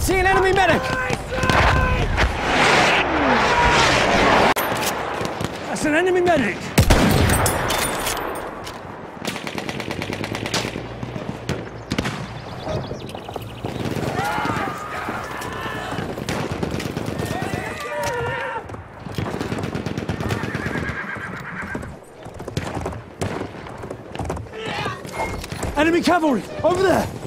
see an enemy medic! That's an enemy medic! Enemy cavalry! Over there!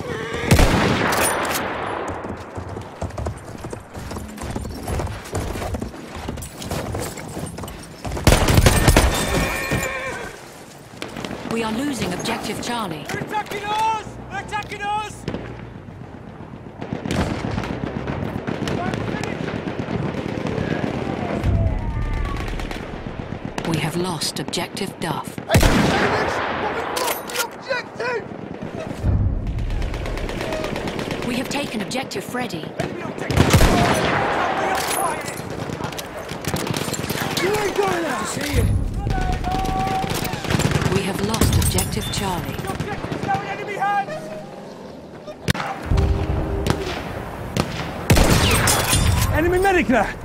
We are losing objective Charlie. They're attacking us! They're attacking us! We have lost objective Duff. We have taken objective Freddy. You ain't going out! See you! We have lost objective Charlie. Objective's now in enemy! Enemy medic there!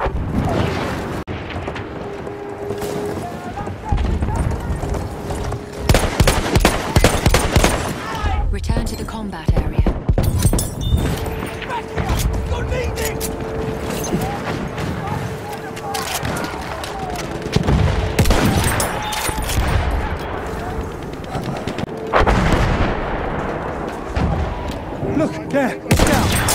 Return to the combat area. Look, there, down.